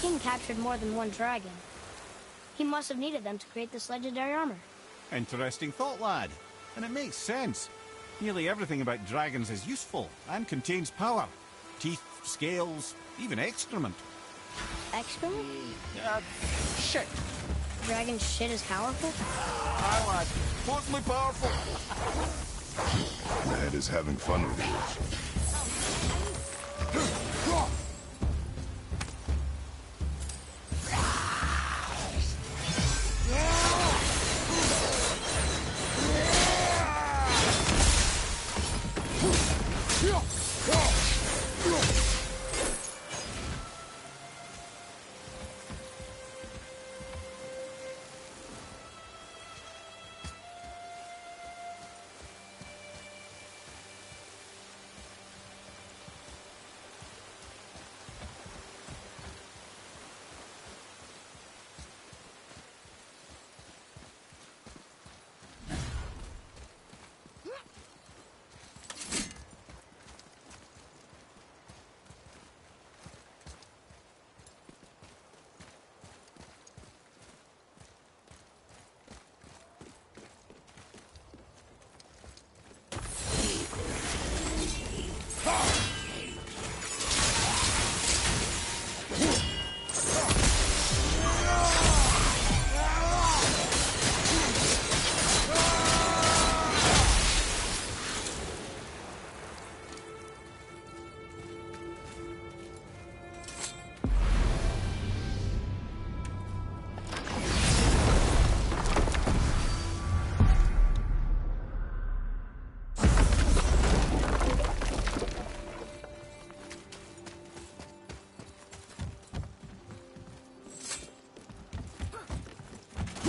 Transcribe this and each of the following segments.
king captured more than one dragon. He must have needed them to create this legendary armor. Interesting thought, lad. And it makes sense. Nearly everything about dragons is useful and contains power. Teeth, scales, even excrement. Excrement? Uh, shit. Dragon shit is powerful? Aye, lad. Possibly powerful. Ned is having fun with you.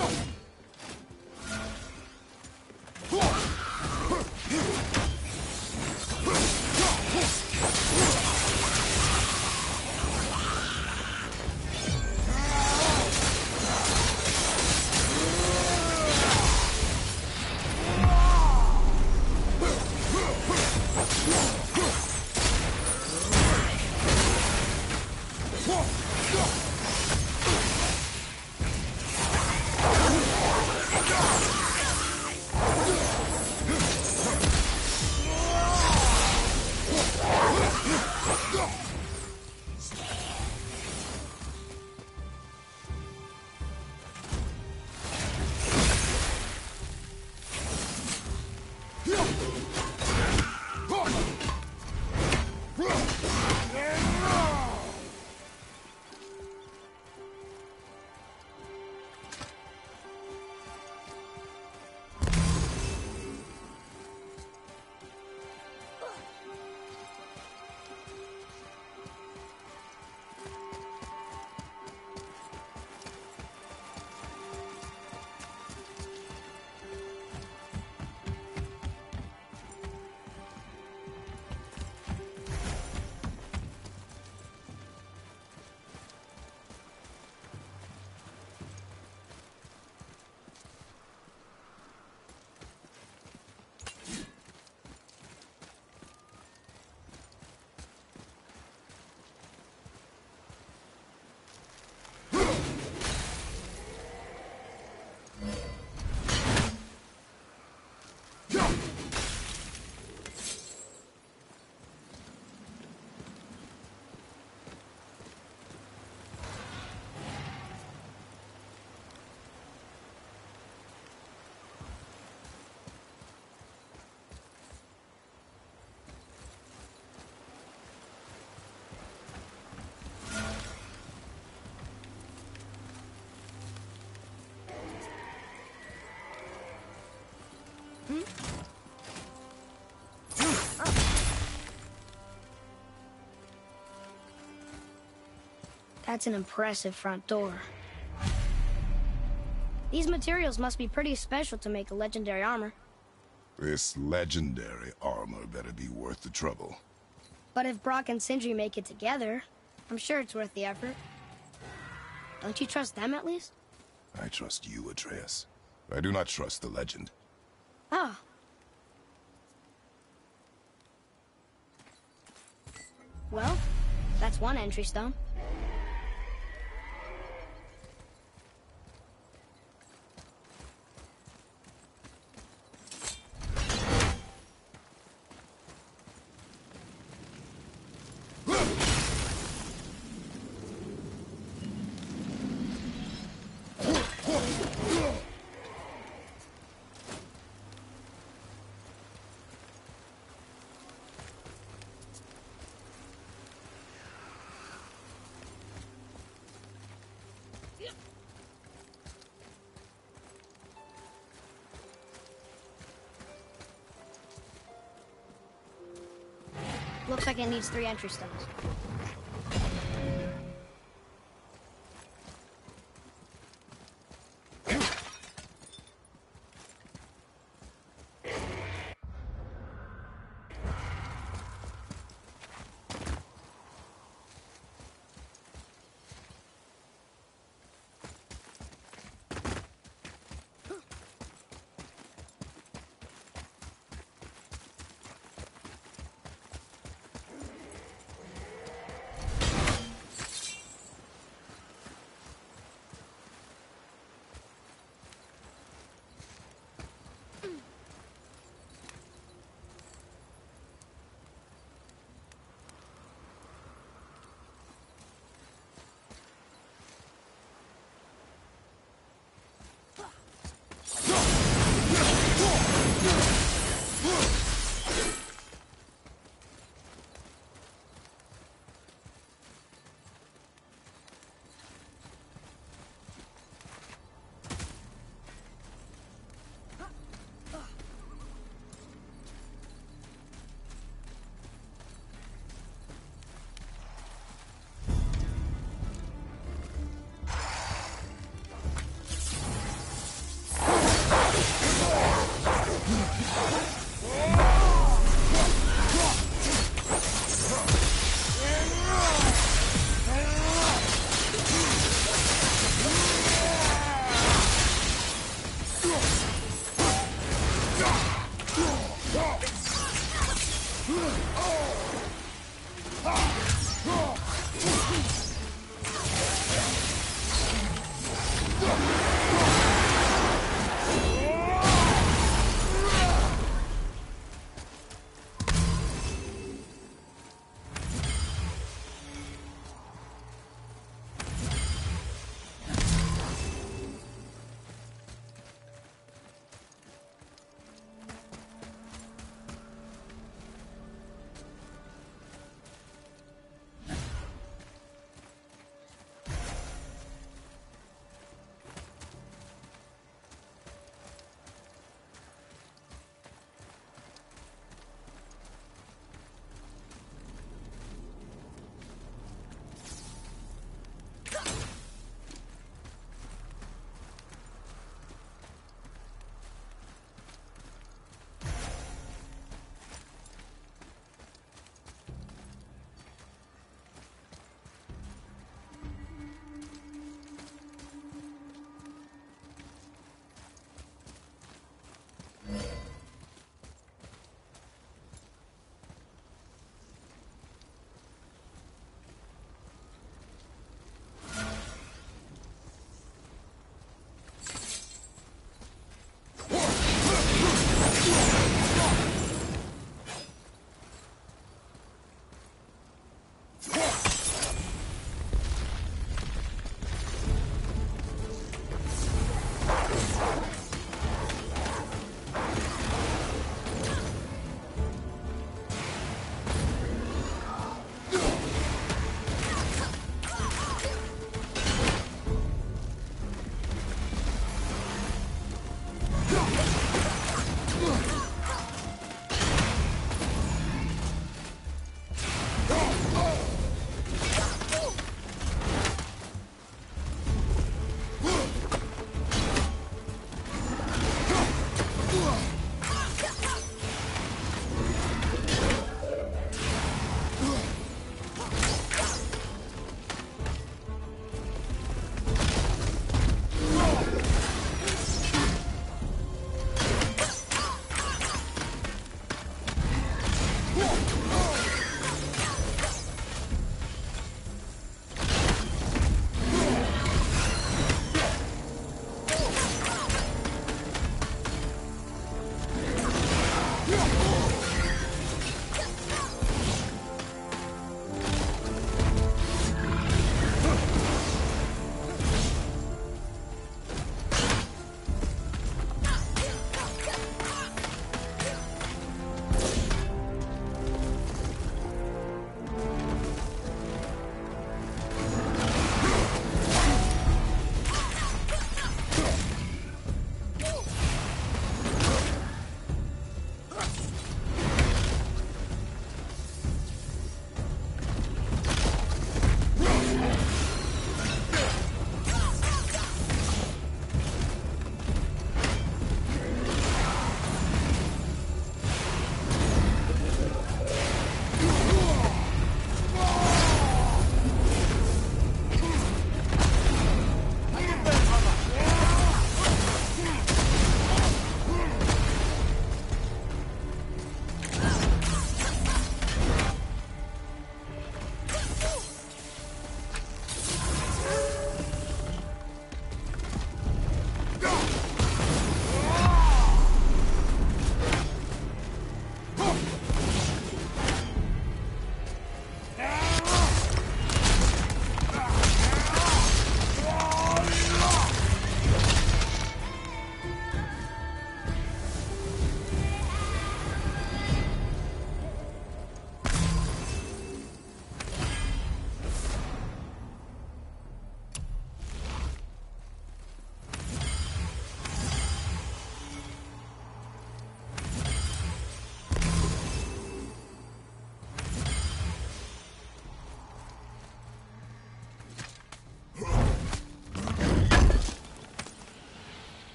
¡Vámonos! That's an impressive front door. These materials must be pretty special to make a legendary armor. This legendary armor better be worth the trouble. But if Brok and Sindri make it together, I'm sure it's worth the effort. Don't you trust them at least? I trust you, Atreus. I do not trust the legend. Entry stone. Looks like it needs three entry stones.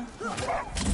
Driver?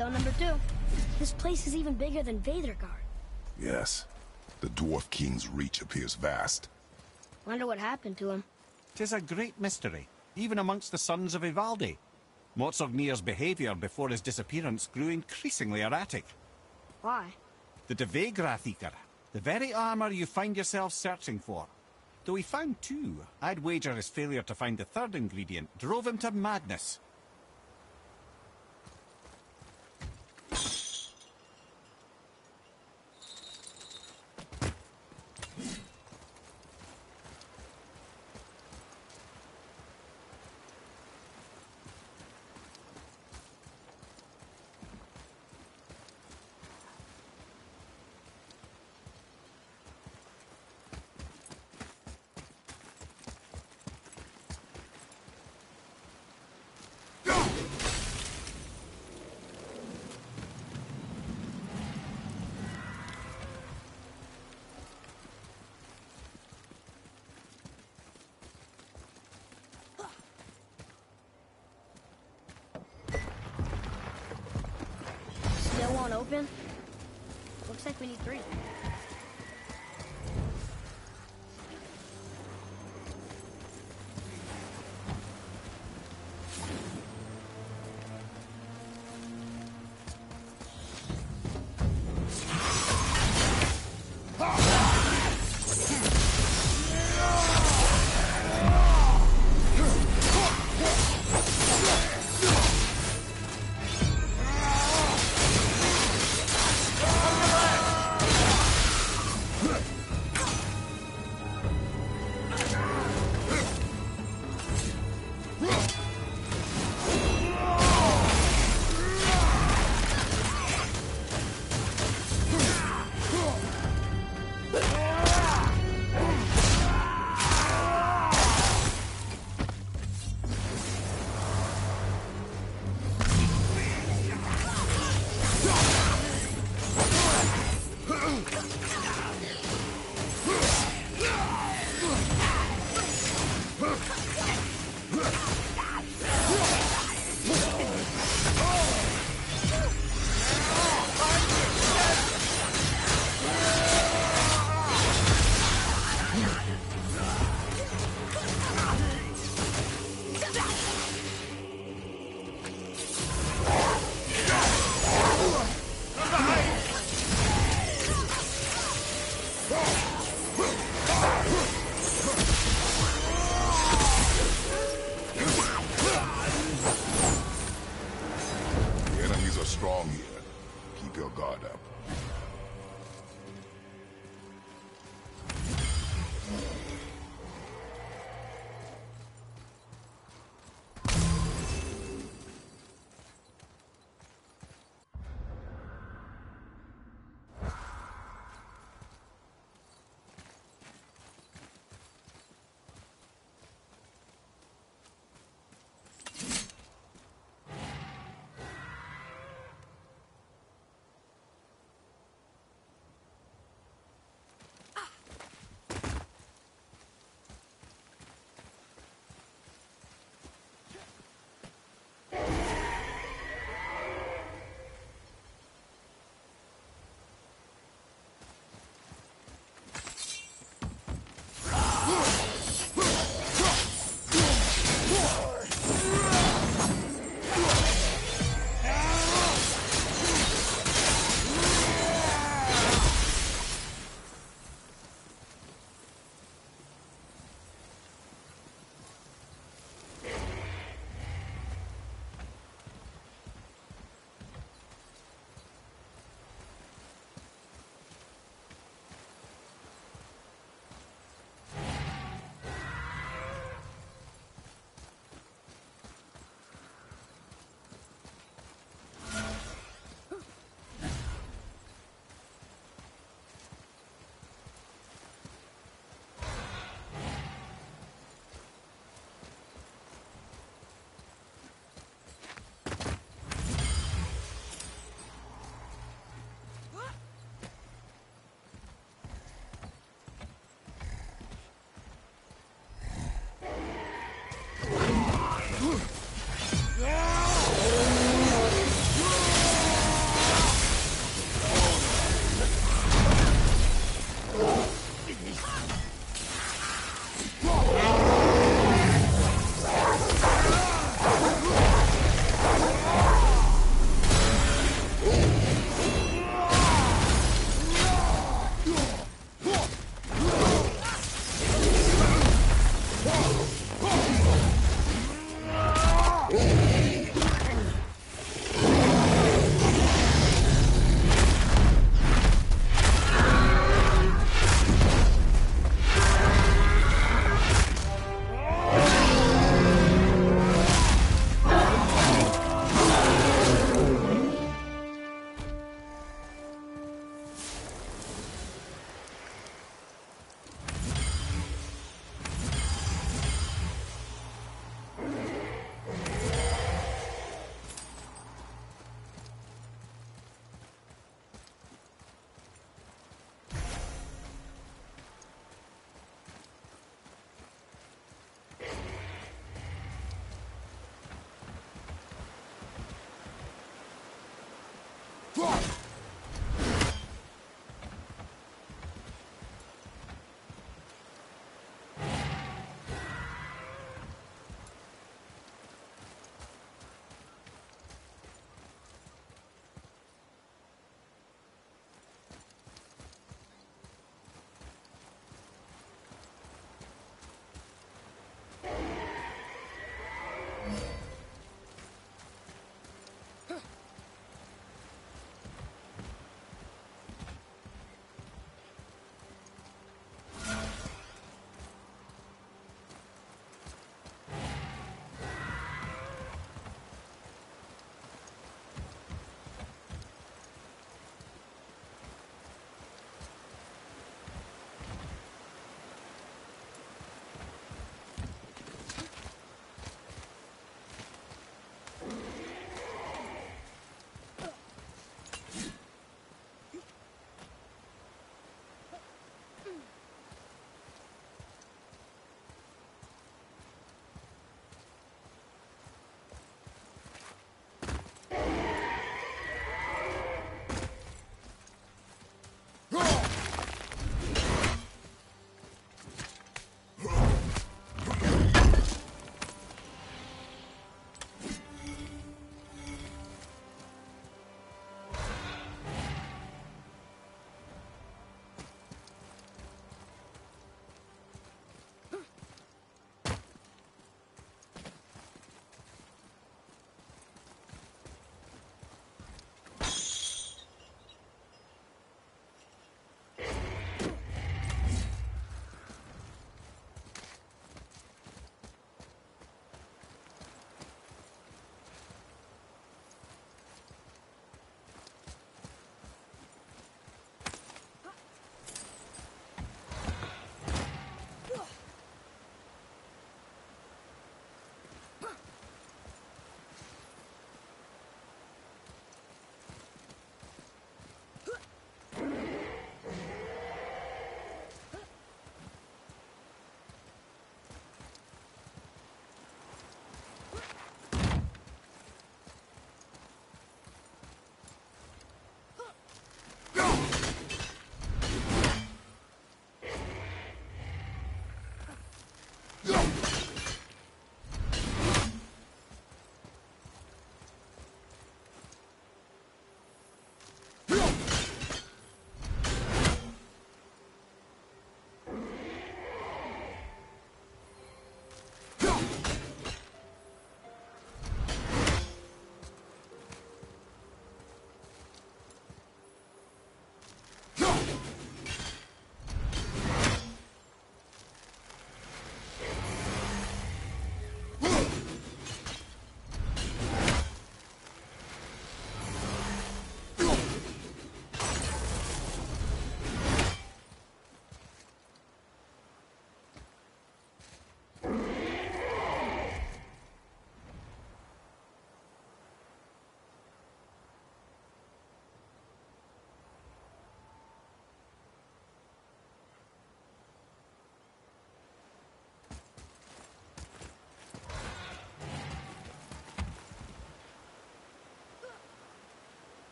Stone number two. This place is even bigger than Vadergard. Yes. The Dwarf King's reach appears vast. Wonder what happened to him. Tis a great mystery, even amongst the sons of Ivaldi. Motsognir's behaviour before his disappearance grew increasingly erratic. Why? The Devegrathikar, the very armour you find yourself searching for. Though he found two, I'd wager his failure to find the third ingredient drove him to madness.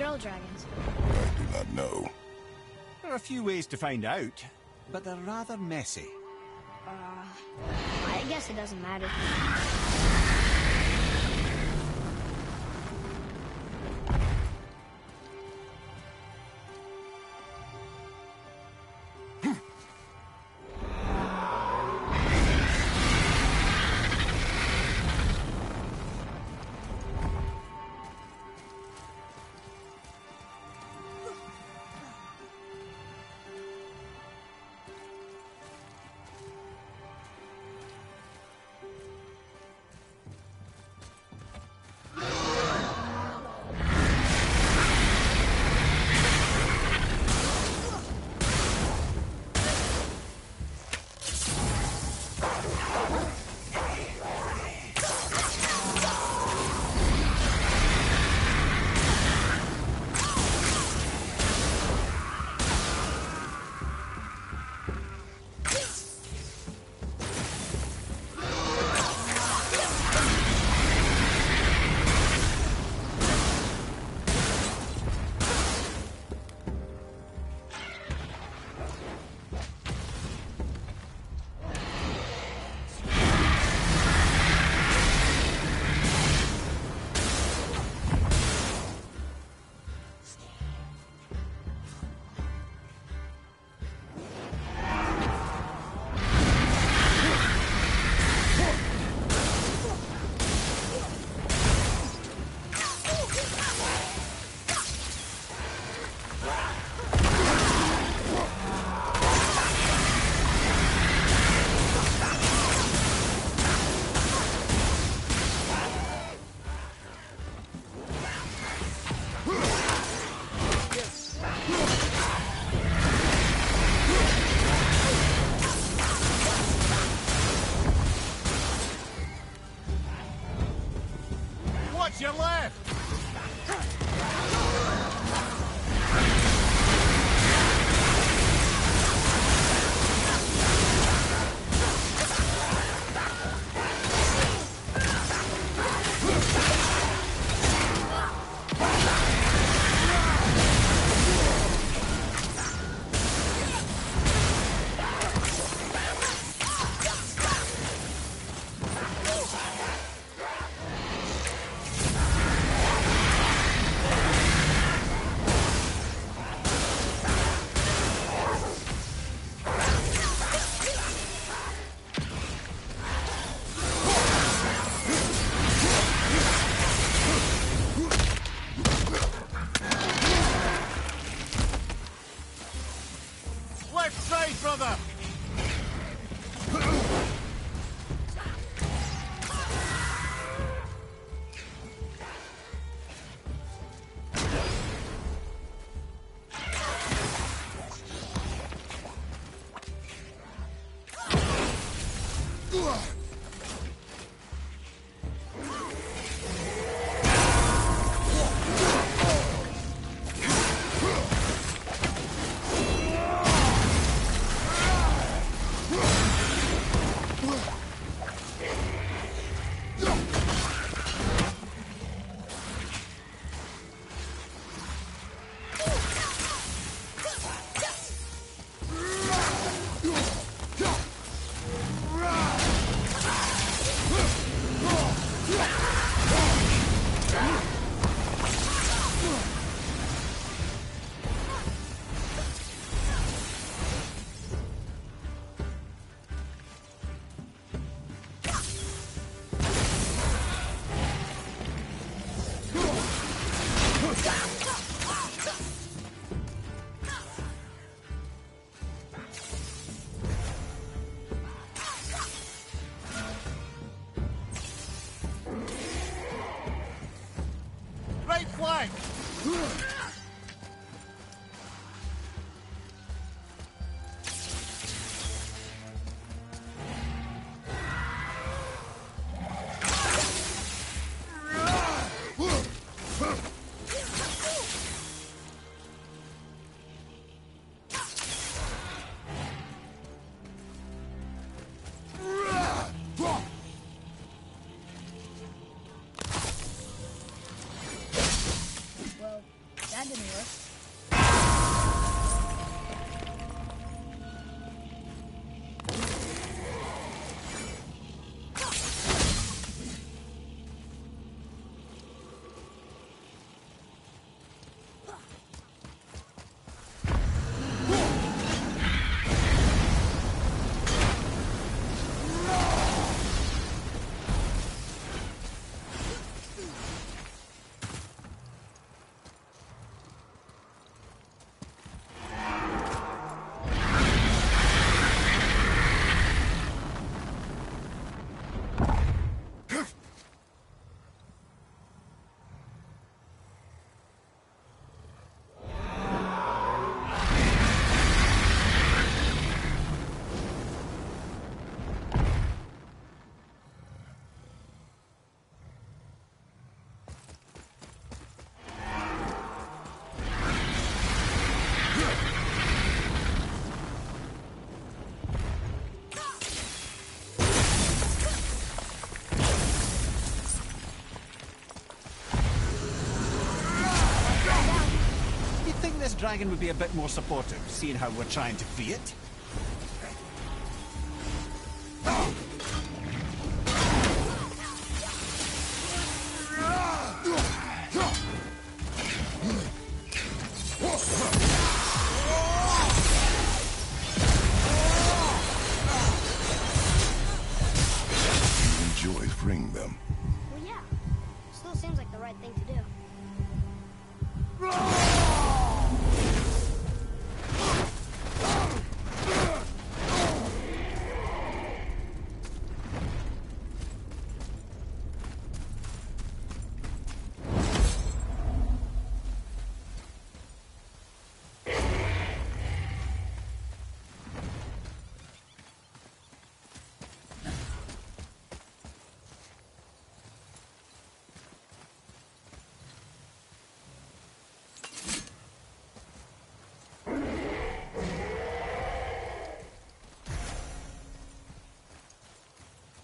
Girl dragons? I Do not know. There are a few ways to find out, but they're rather messy. Uh, I guess it doesn't matter. Dragon would be a bit more supportive, seeing how we're trying to free it.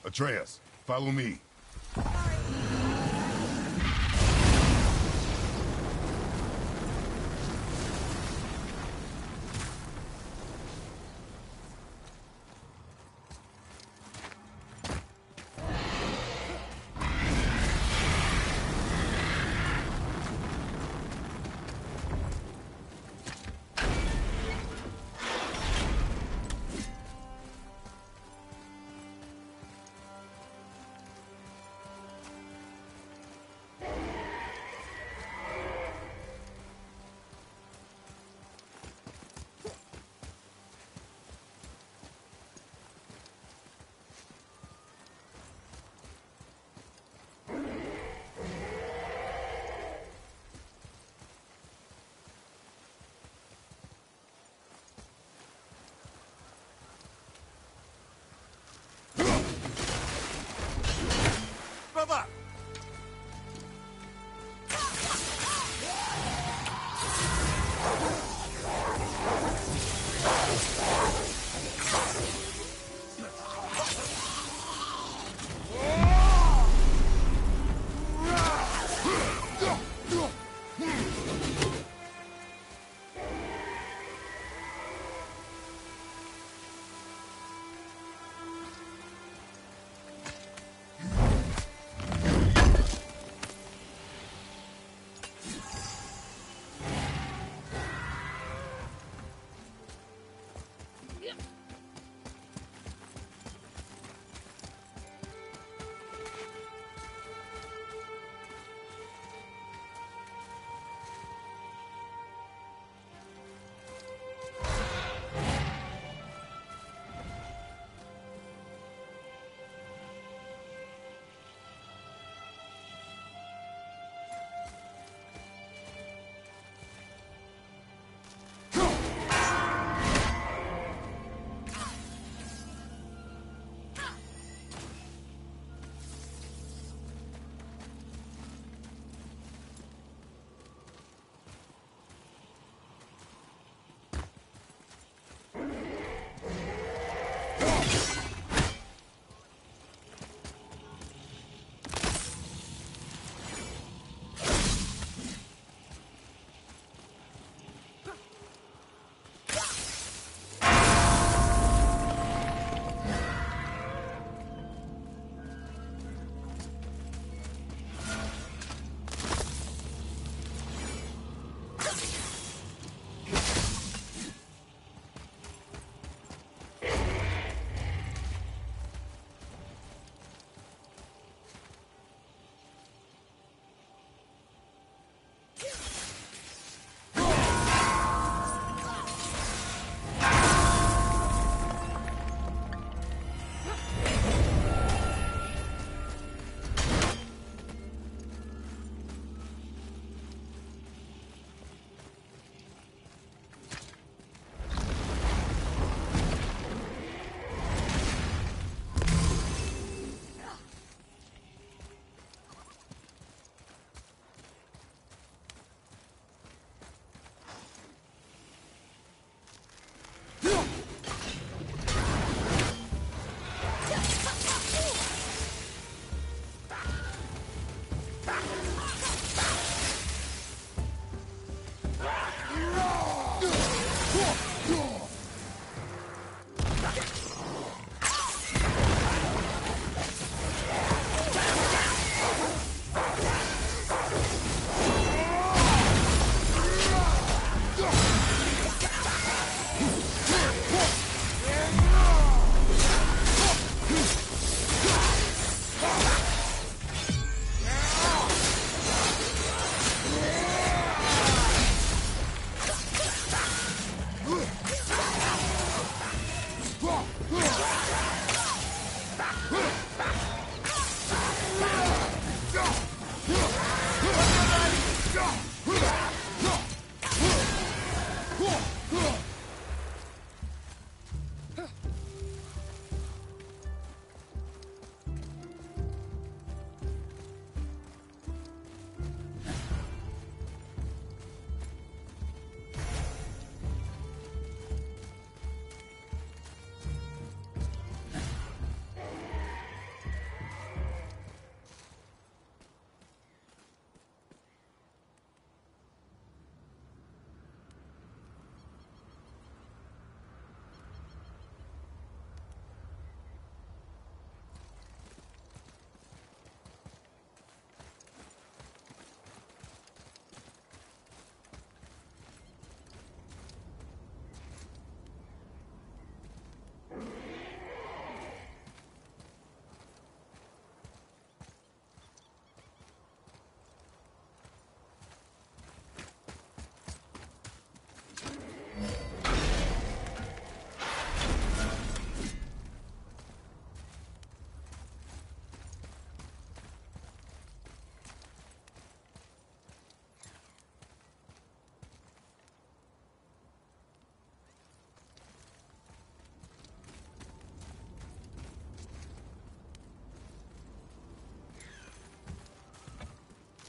Atreus, follow me. 坐坐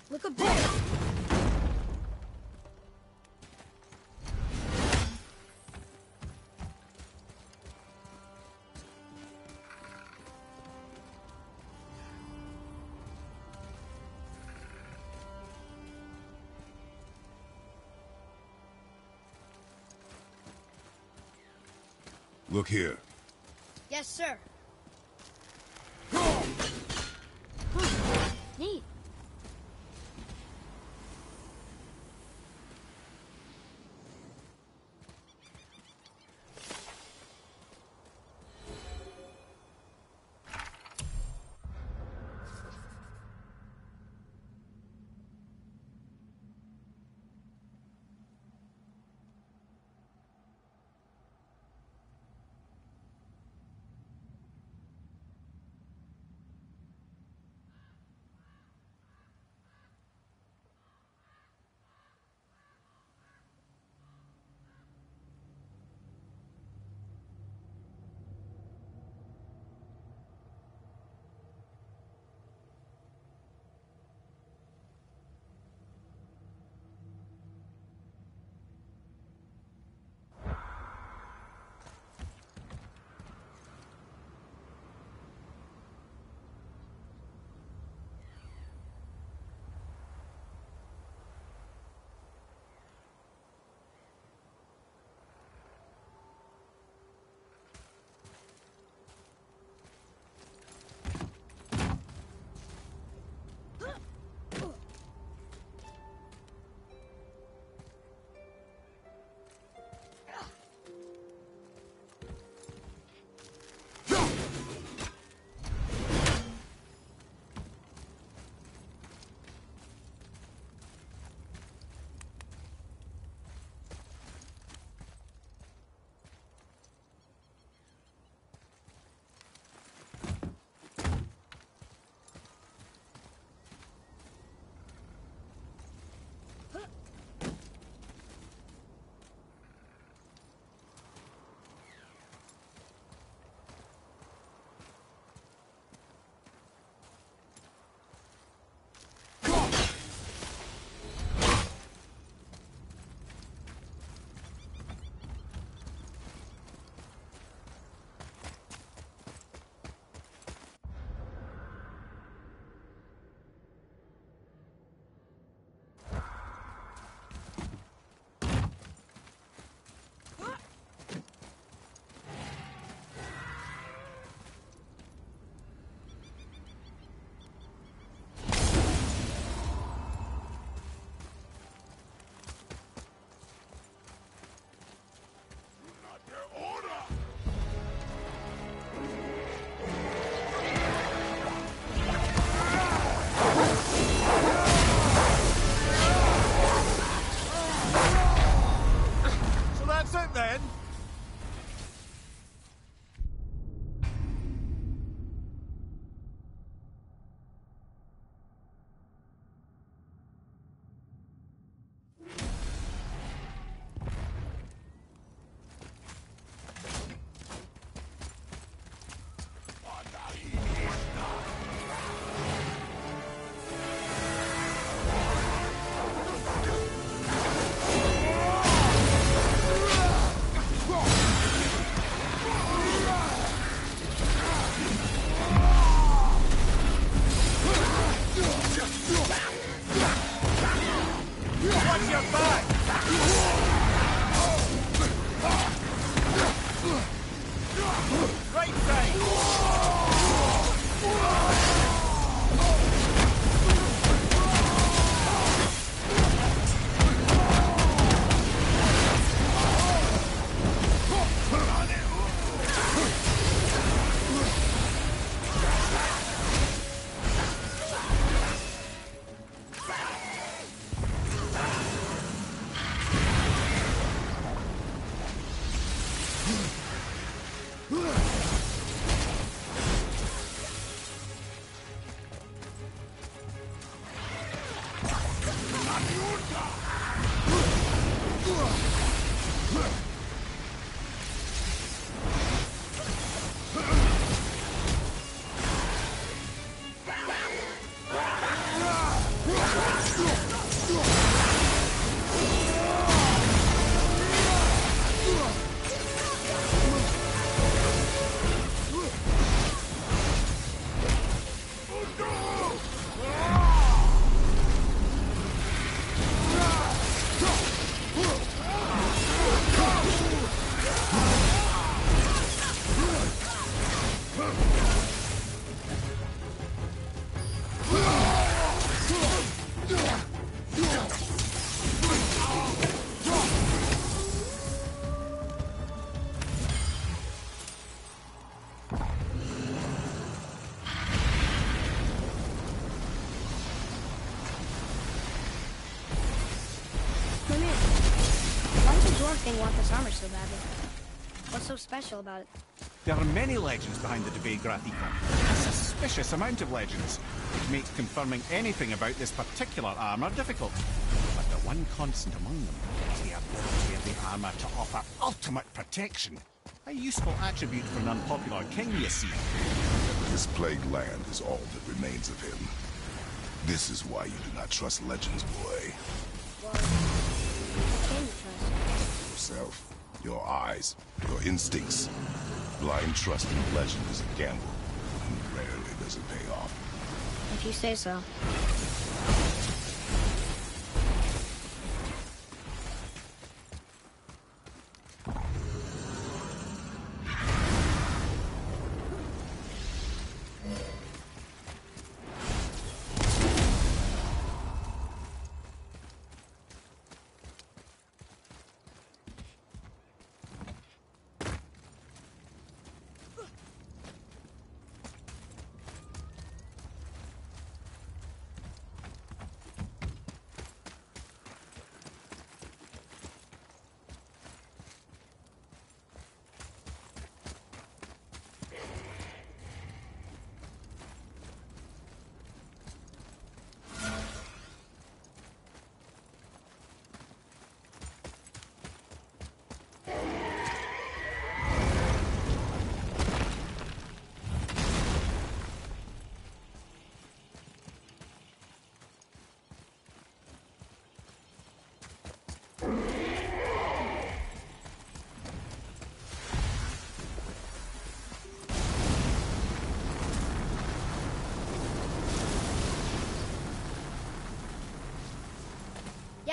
Look a bit. Look here. Yes, sir. Oh! Special about it? There are many legends behind the Debate Grathicon. A suspicious amount of legends, which makes confirming anything about this particular armour difficult. But the one constant among them is the ability of the armour to offer ultimate protection. A useful attribute for an unpopular king, you see. This plagued land is all that remains of him. This is why you do not trust legends, boy. Well, what can you trust? Yourself, your eyes, your instincts. Blind trust in legend is a gamble, and rarely does it pay off. If you say so.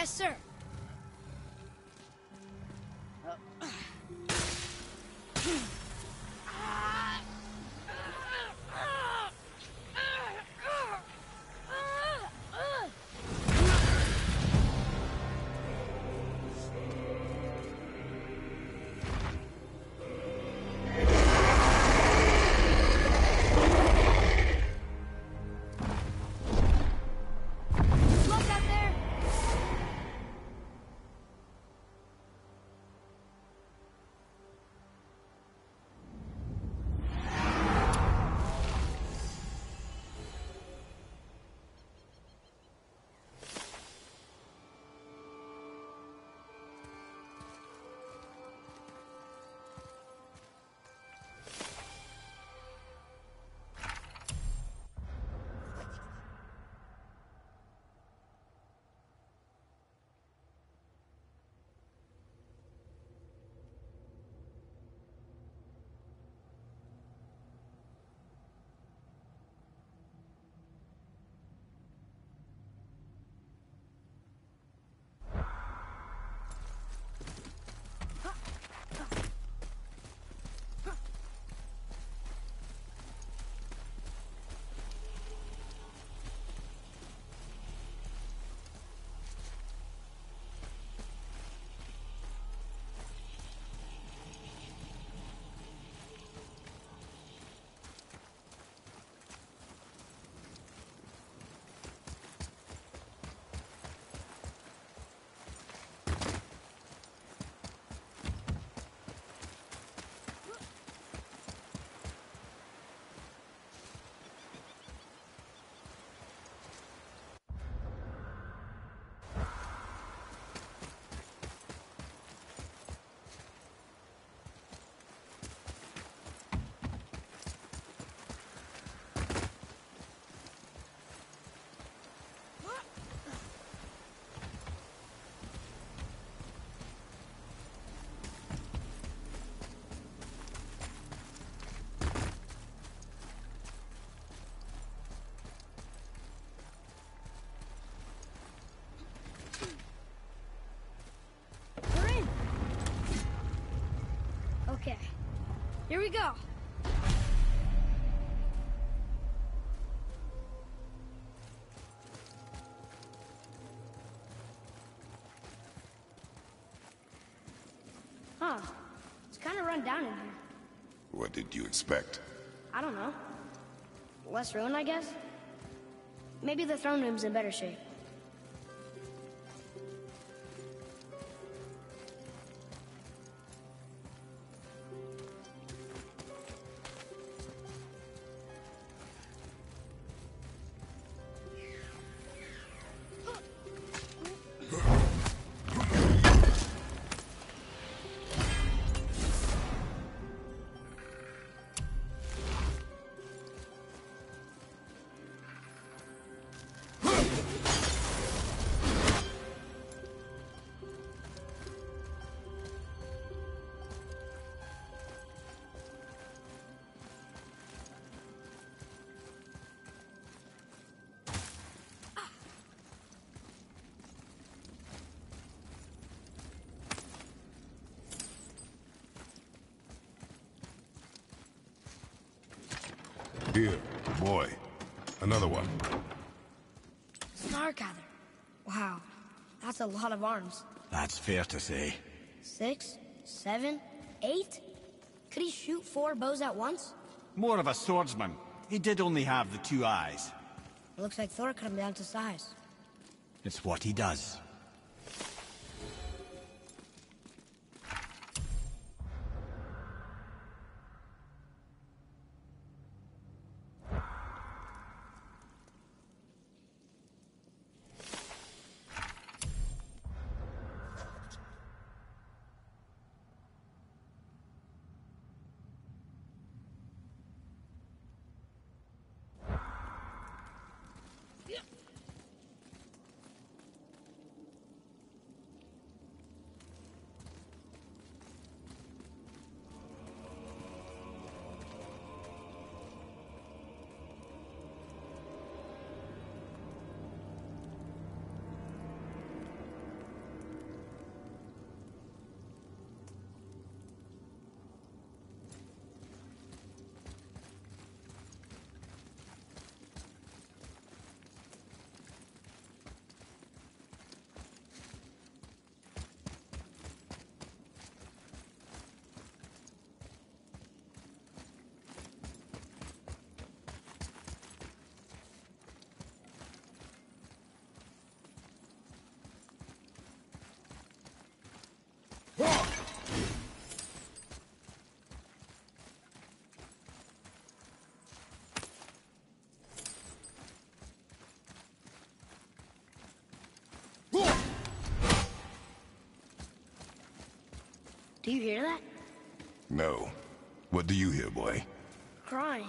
Yes, sir. Here we go. Huh. It's kind of run down in here. What did you expect? I don't know. Less ruin, I guess? Maybe the throne room's in better shape. Here, boy. Another one. Starkather. Wow, that's a lot of arms. That's fair to say. Six, seven, eight? Could he shoot four bows at once? More of a swordsman. He did only have the two eyes. It looks like Thor cut him down to size. It's what he does. Do you hear that? No. What do you hear, boy? Crying.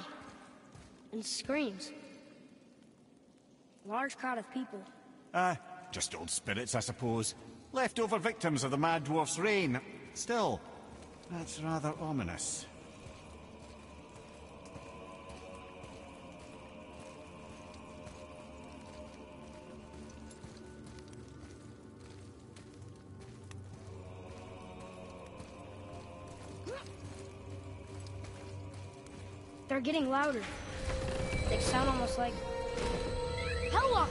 And screams. Large crowd of people. Ah, just old spirits, I suppose. Leftover victims of the Mad Dwarf's reign. Still, that's rather ominous. Getting louder. They sound almost like... Hellwalker!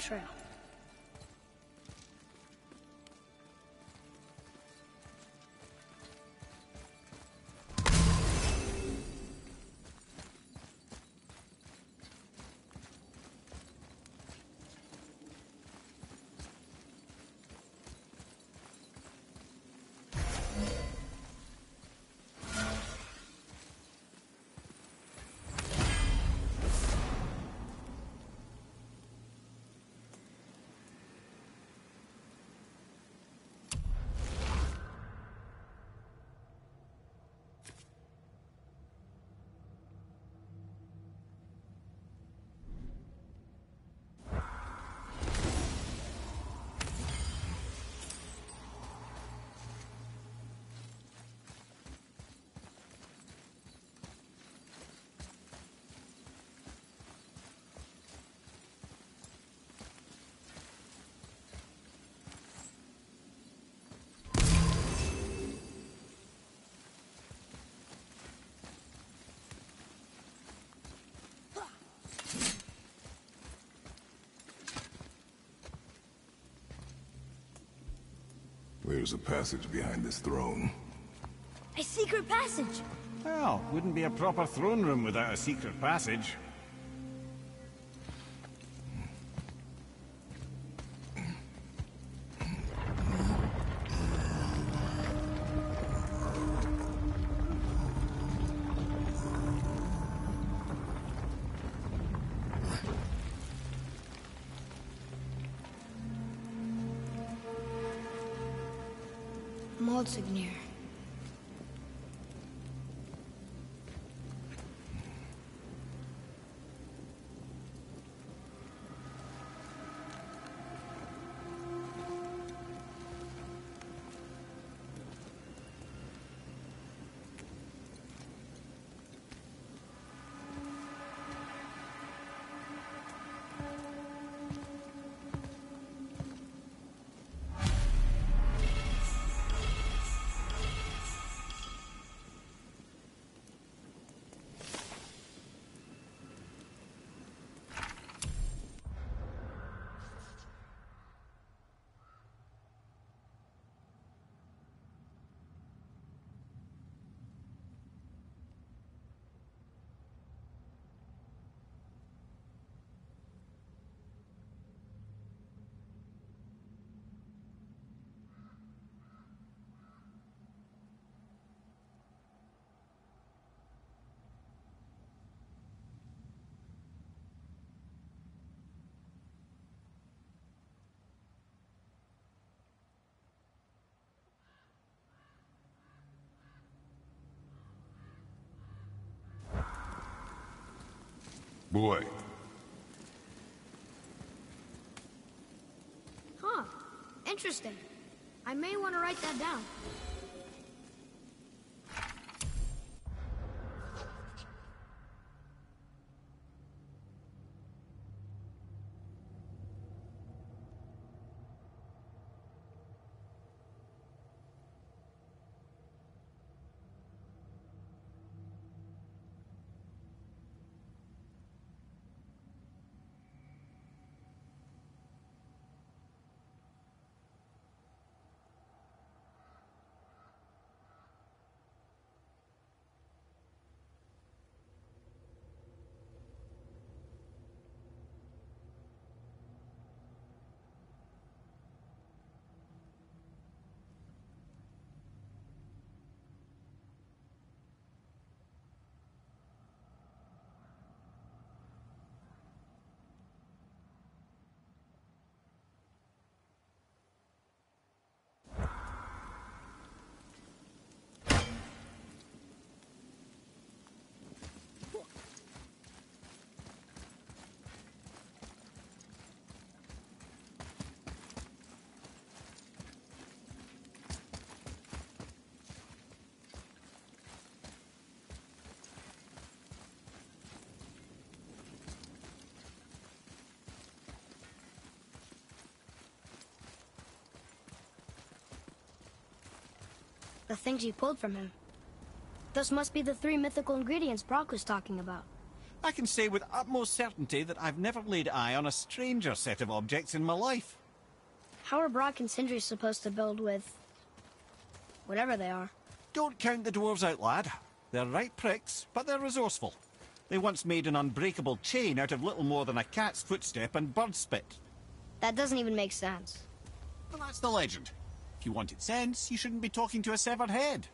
A There's a passage behind this throne. A secret passage! Well, wouldn't be a proper throne room without a secret passage. Boy, Huh. Interesting. I may want to write that down. The things you pulled from him. Those must be the three mythical ingredients Brok was talking about. I can say with utmost certainty that I've never laid eye on a stranger set of objects in my life. How are Brok and Sindri supposed to build with... whatever they are? Don't count the dwarves out, lad. They're right pricks, but they're resourceful. They once made an unbreakable chain out of little more than a cat's footstep and bird spit. That doesn't even make sense. Well, that's the legend. If you wanted sense, you shouldn't be talking to a severed head.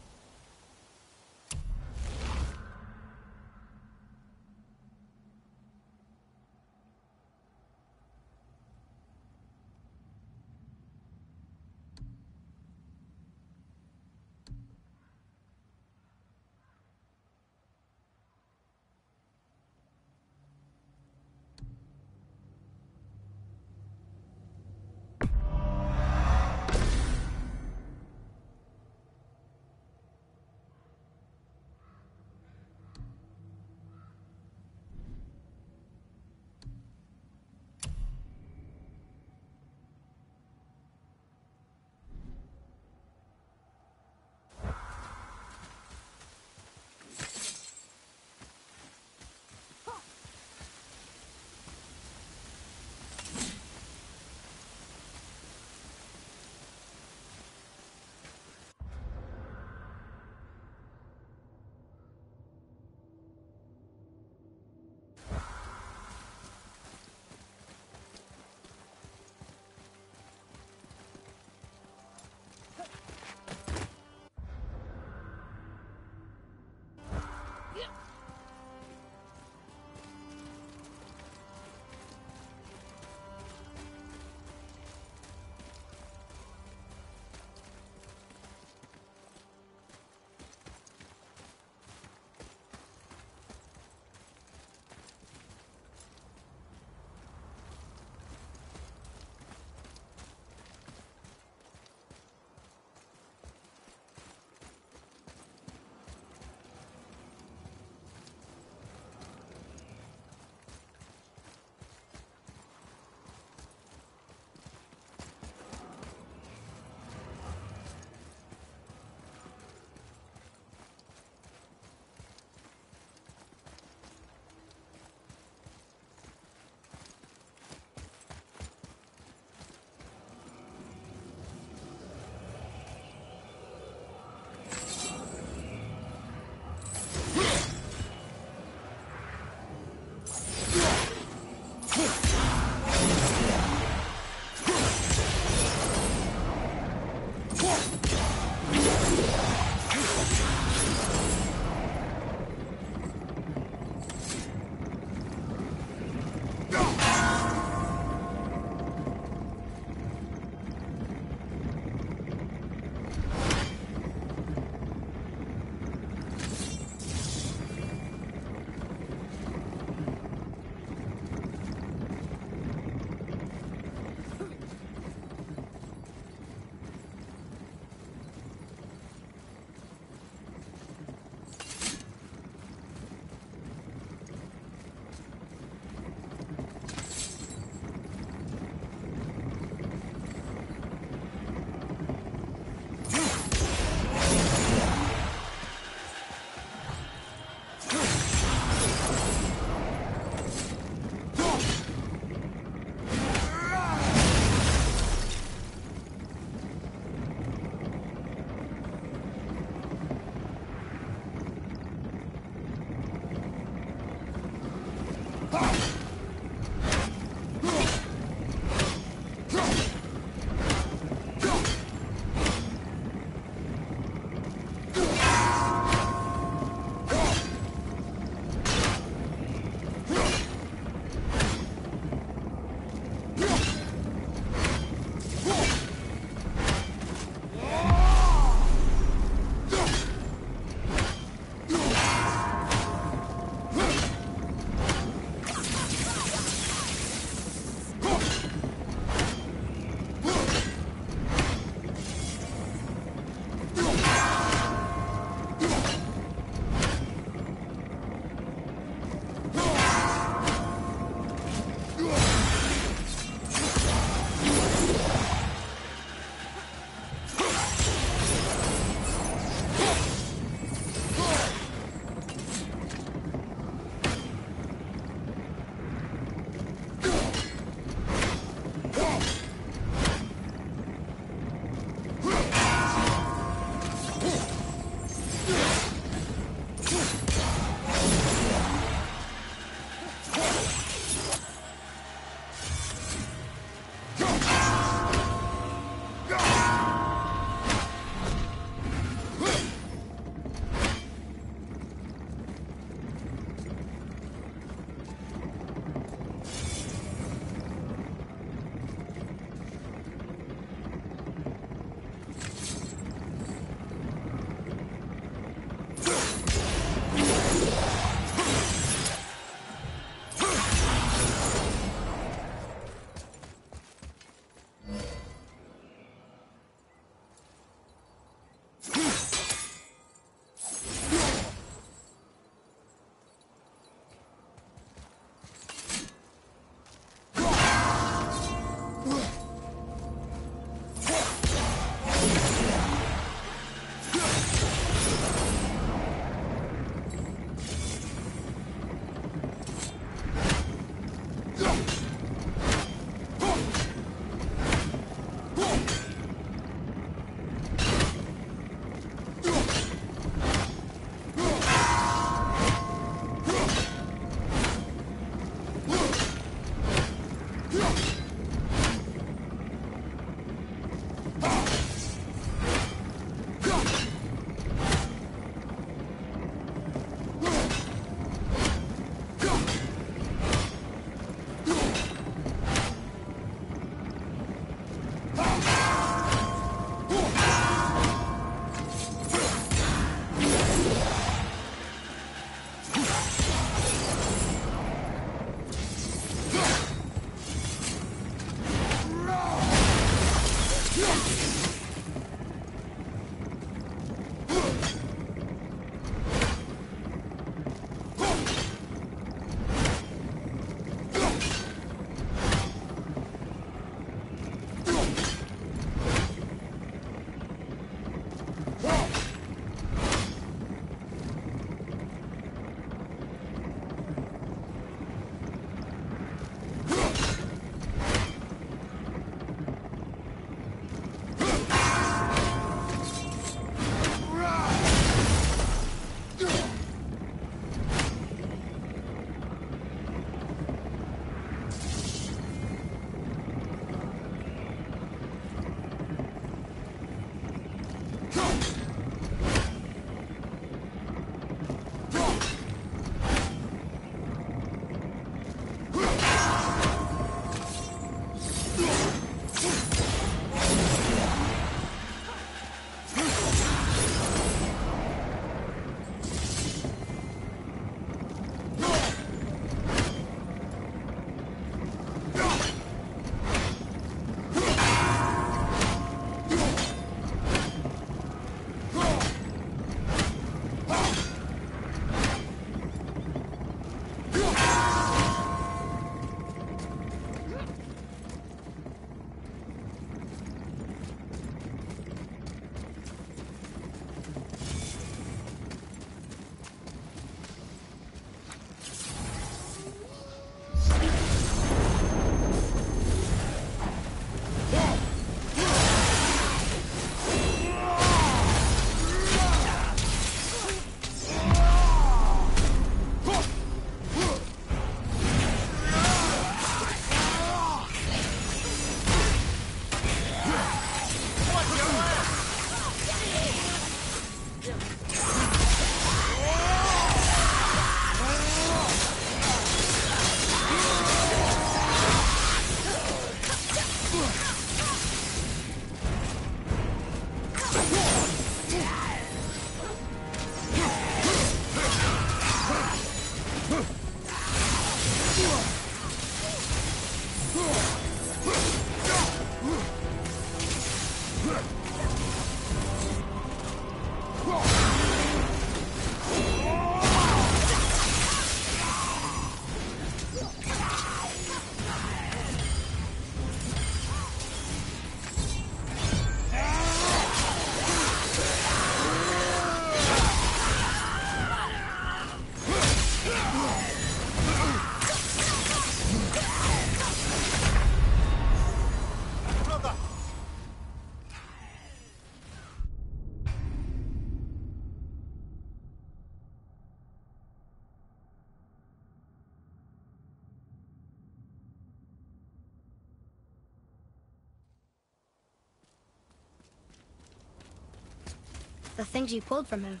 Things you pulled from him.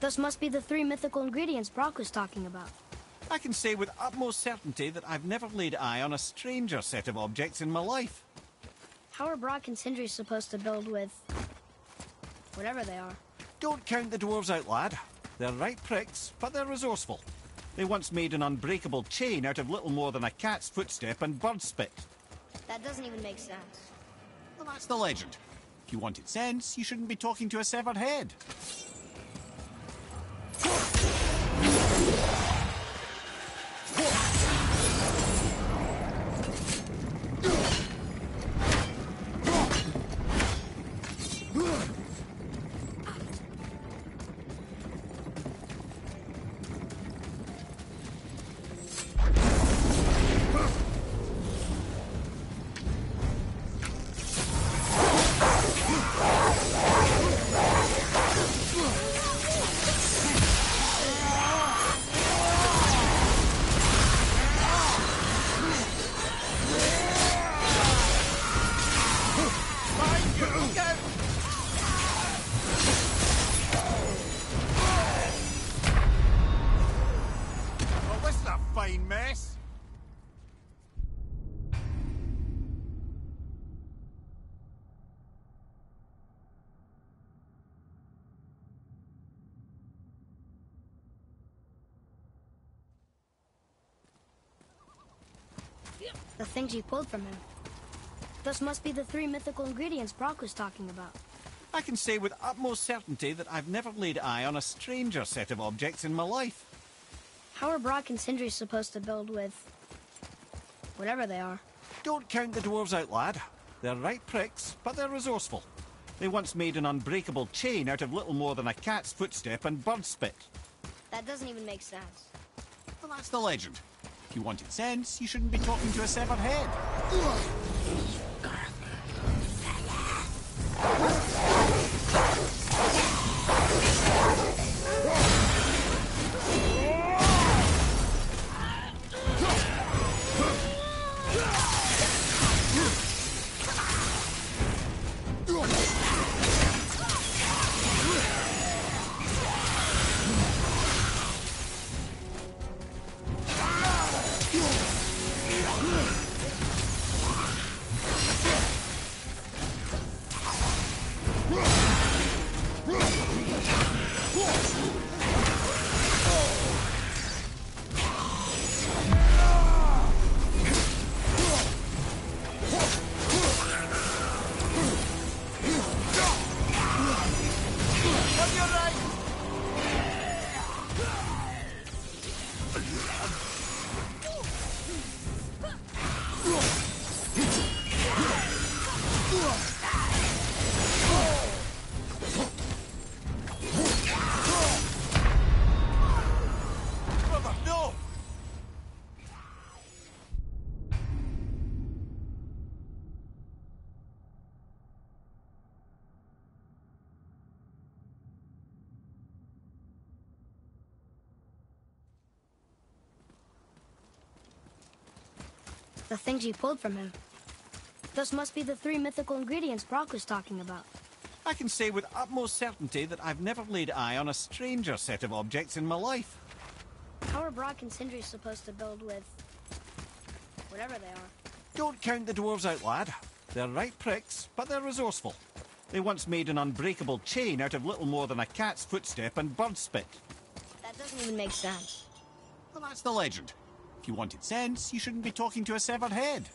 Those must be the three mythical ingredients Brok was talking about. I can say with utmost certainty that I've never laid eye on a stranger set of objects in my life. How are Brok and Sindri supposed to build with... whatever they are? Don't count the dwarves out, lad. They're right pricks, but they're resourceful. They once made an unbreakable chain out of little more than a cat's footstep and bird spit. That doesn't even make sense. Well, that's the legend. You wanted sense, you shouldn't be talking to a severed head. Things you pulled from him. Those must be the three mythical ingredients Brok was talking about. I can say with utmost certainty that I've never laid eye on a stranger set of objects in my life. How are Brok and Sindri supposed to build with... whatever they are? Don't count the dwarves out, lad. They're right pricks, but they're resourceful. They once made an unbreakable chain out of little more than a cat's footstep and bird spit. That doesn't even make sense. Well, that's the legend. If you wanted sense, you shouldn't be talking to a severed head. The things you pulled from him. Those must be the three mythical ingredients Brok was talking about. I can say with utmost certainty that I've never laid eye on a stranger set of objects in my life. How are Brok and Sindri supposed to build with... whatever they are? Don't count the dwarves out, lad. They're right pricks, but they're resourceful. They once made an unbreakable chain out of little more than a cat's footstep and bird spit. That doesn't even make sense. Well, that's the legend. If you wanted sense, you shouldn't be talking to a severed head.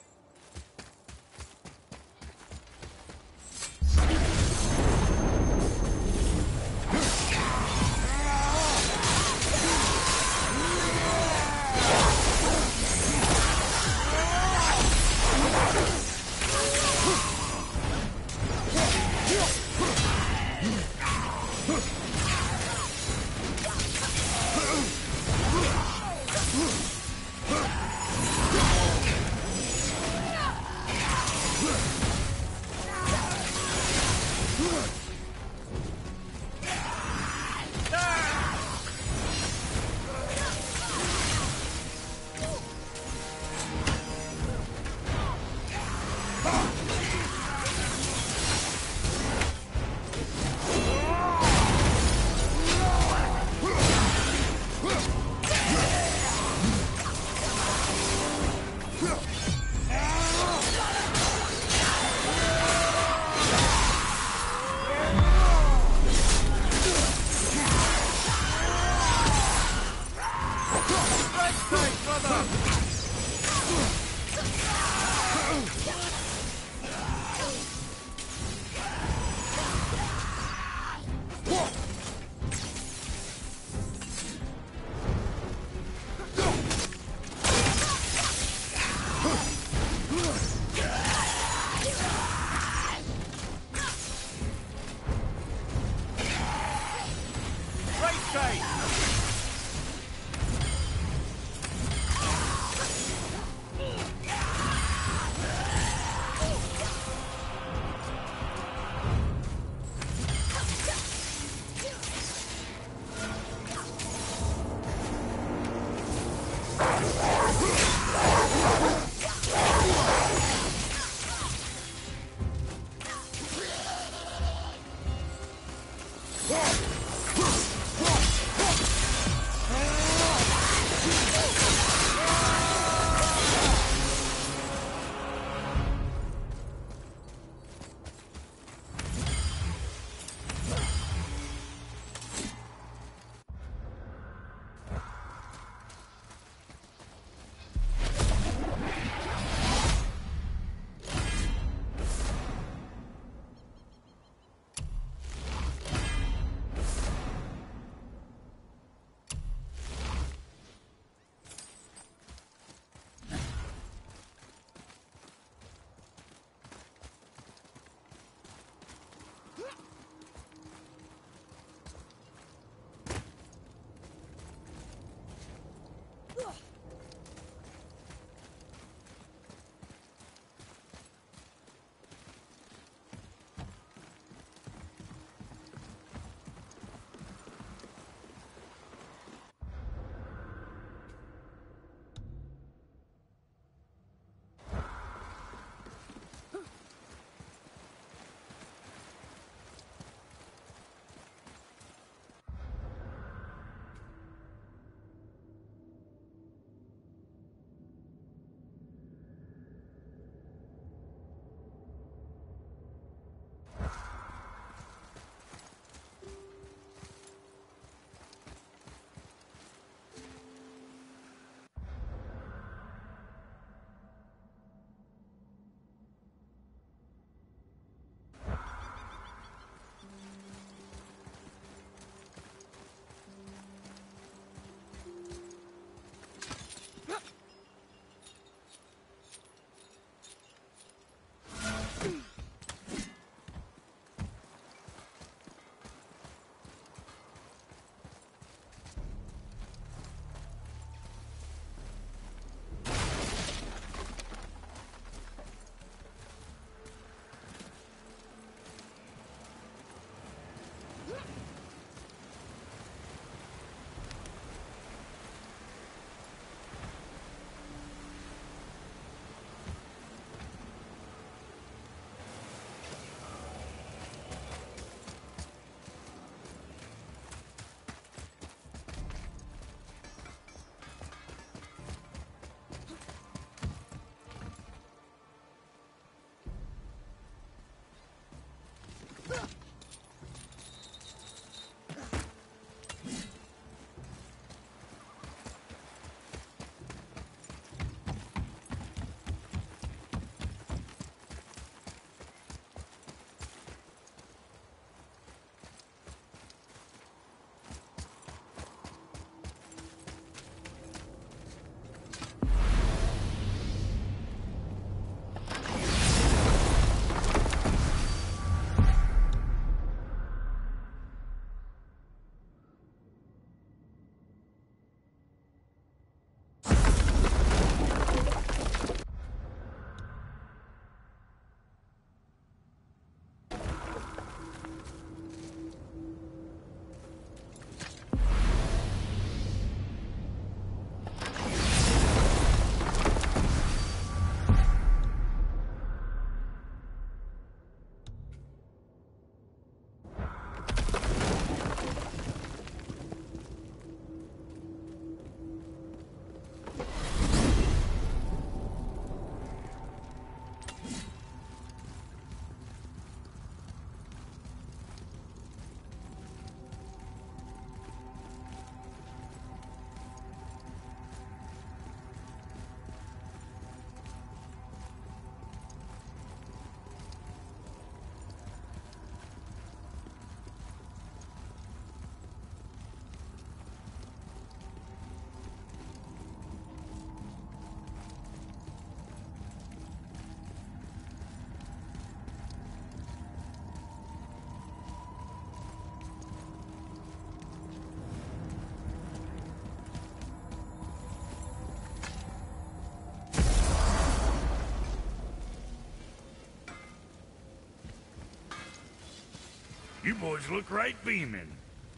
You boys look right beaming.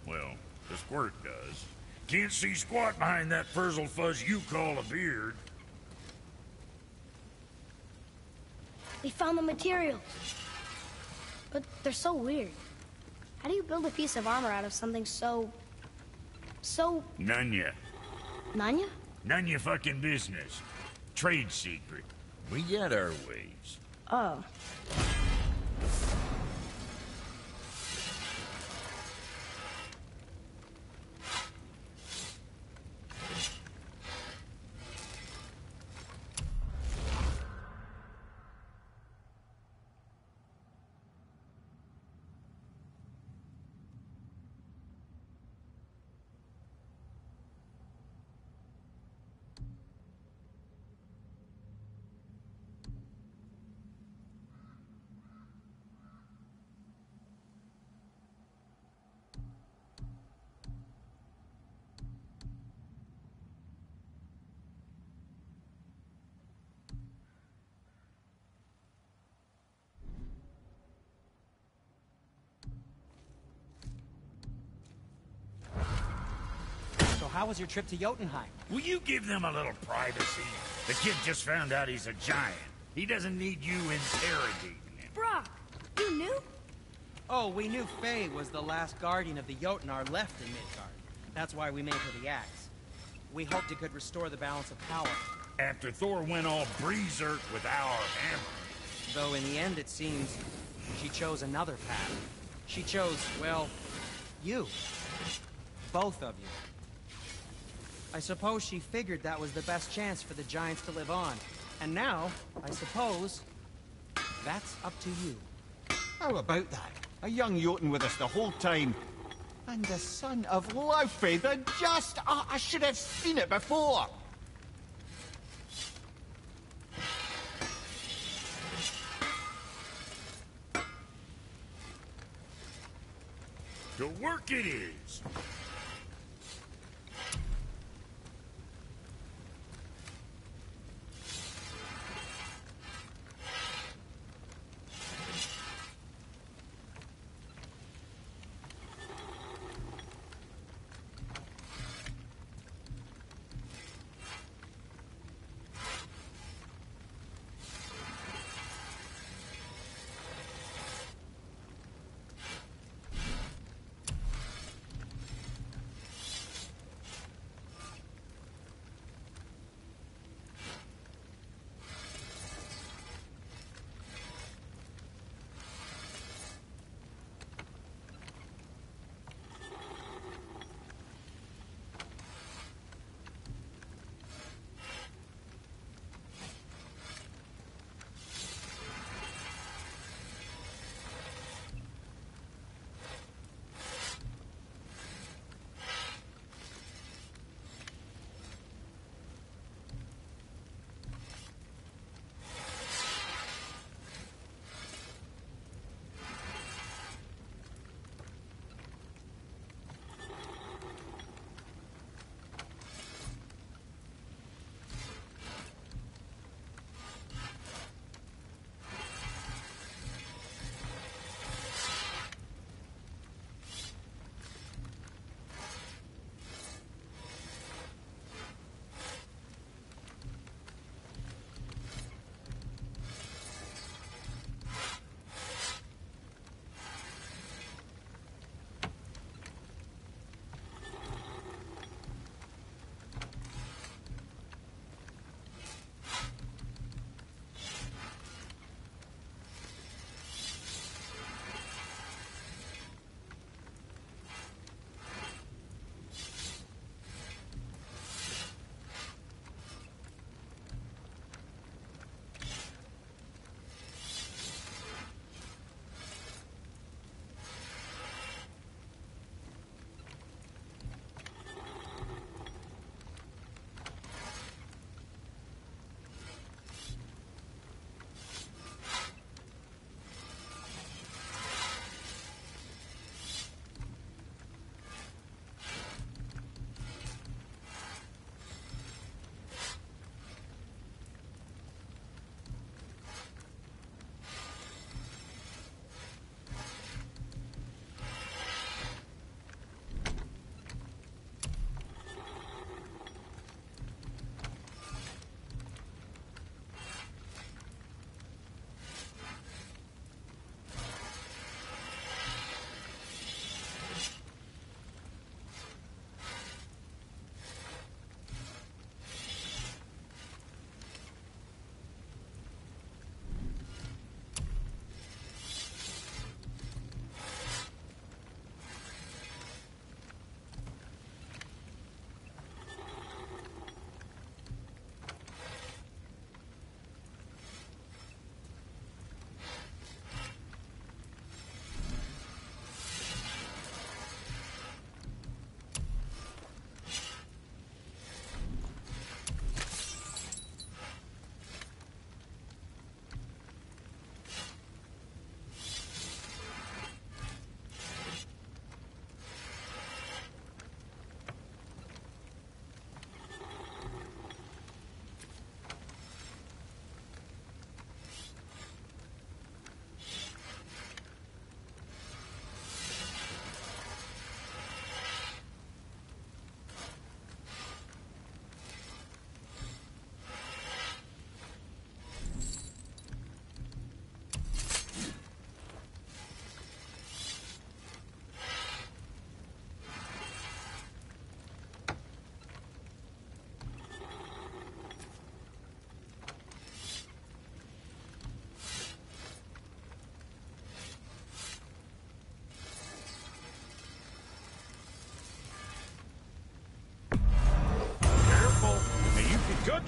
Well, the squirt does. Can't see squat behind that frizzle fuzz you call a beard. We found the materials. But they're so weird. How do you build a piece of armor out of something so... so... None ya. Nanya? None your fucking business. Trade secret. We got our ways. Oh. How was your trip to Jotunheim? Will you give them a little privacy? The kid just found out he's a giant. He doesn't need you interrogating him. Brok, you knew? Oh, we knew Faye was the last guardian of the Jotunar left in Midgard. That's why we made her the axe. We hoped it could restore the balance of power. After Thor went all breezerk with our hammer. Though in the end, it seems, she chose another path. She chose, well, you. Both of you. I suppose she figured that was the best chance for the Giants to live on. And now, I suppose, that's up to you. How about that? A young Jotun with us the whole time. And the son of Laufey, the just... Oh, I should have seen it before. To work it is.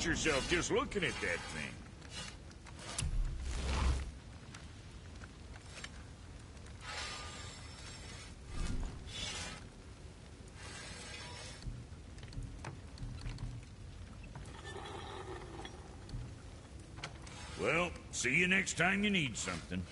Yourself just looking at that thing. Well, see you next time you need something.